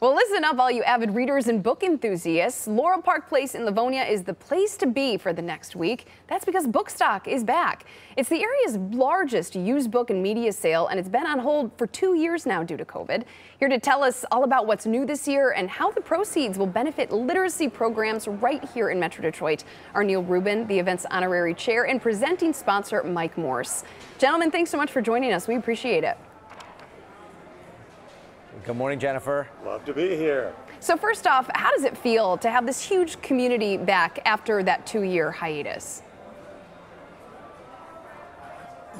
Well, listen up, all you avid readers and book enthusiasts. Laurel Park Place in Livonia is the place to be for the next week. That's because Bookstock is back. It's the area's largest used book and media sale, and it's been on hold for two years now due to COVID. Here to tell us all about what's new this year and how the proceeds will benefit literacy programs right here in Metro Detroit are Neil Rubin, the event's honorary chair, and presenting sponsor Mike Morse. Gentlemen, thanks so much for joining us. We appreciate it. Good morning, Jennifer. Love to be here. So first off, how does it feel to have this huge community back after that two-year hiatus?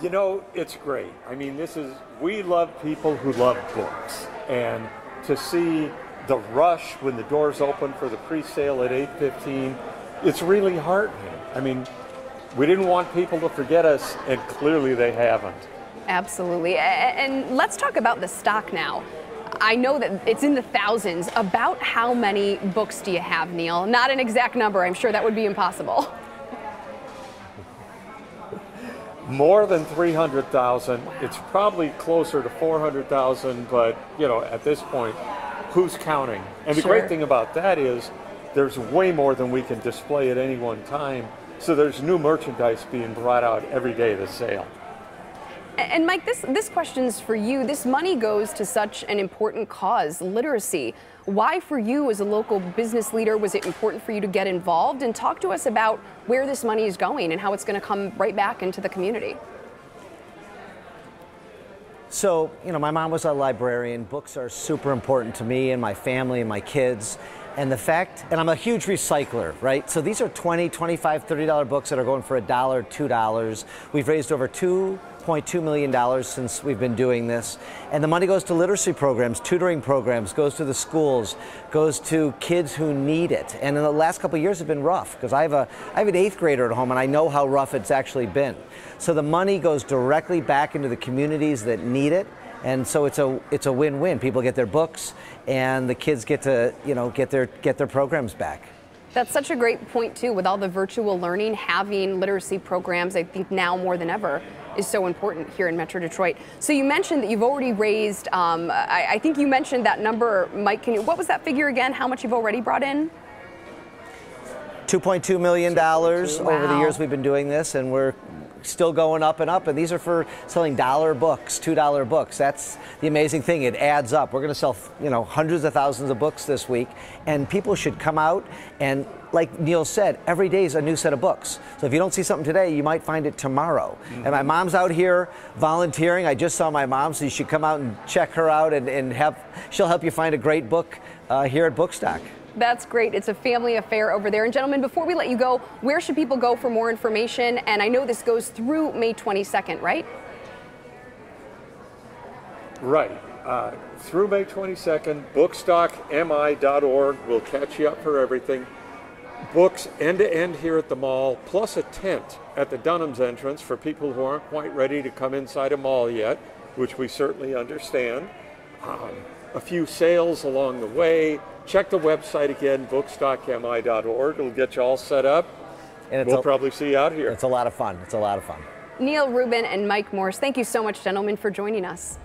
You know, it's great. I mean, this is, we love people who love books. And to see the rush when the doors open for the pre-sale at 8.15, it's really heartening. I mean, we didn't want people to forget us, and clearly they haven't. Absolutely. And let's talk about the stock now. I know that it's in the thousands. About how many books do you have, Neil? Not an exact number. I'm sure that would be impossible. More than 300,000. Wow. It's probably closer to 400,000, but you know, at this point, who's counting? And the sure. great thing about that is there's way more than we can display at any one time. So there's new merchandise being brought out every day of the sale. And Mike, this, this question's for you. This money goes to such an important cause, literacy. Why, for you as a local business leader, was it important for you to get involved? And talk to us about where this money is going and how it's going to come right back into the community. So, you know, my mom was a librarian. Books are super important to me and my family and my kids. And the fact, and I'm a huge recycler, right? So these are 20, 25, $30 books that are going for a dollar, $2. We've raised over $2 $1.2 million since we've been doing this. And the money goes to literacy programs, tutoring programs, goes to the schools, goes to kids who need it. And in the last couple years have been rough because I, have a, I have an eighth grader at home and I know how rough it's actually been. So the money goes directly back into the communities that need it and so it's a it's a win-win. People get their books, and the kids get to you know get their get their programs back. That's such a great point too. With all the virtual learning, having literacy programs, I think now more than ever is so important here in Metro Detroit. So you mentioned that you've already raised, um, I, I, think you mentioned that number, Mike, can you, what was that figure again? How much you've already brought in? $2.2 million wow. over the years we've been doing this, and we're still going up and up. And these are for selling dollar books, $2 books. That's the amazing thing. It adds up. We're going to sell, you know, hundreds of thousands of books this week. And people should come out and like Neil said, every day is a new set of books. So if you don't see something today, you might find it tomorrow. Mm-hmm. And my mom's out here volunteering. I just saw my mom, so you should come out and check her out and, and have, she'll help you find a great book uh, here at Bookstock. That's great. It's a family affair over there. And gentlemen, before we let you go, where should people go for more information? And I know this goes through May 22nd, right? Right. Uh, through May 22nd, bookstockmi.org will catch you up for everything. Books end to end here at the mall, plus a tent at the Dunham's entrance for people who aren't quite ready to come inside a mall yet, which we certainly understand. Um, a few sales along the way. Check the website again, bookstockmi.org. It'll get you all set up. And we'll a, probably see you out here. It's a lot of fun. It's a lot of fun. Neil Rubin and Mike Morse, thank you so much, gentlemen, for joining us.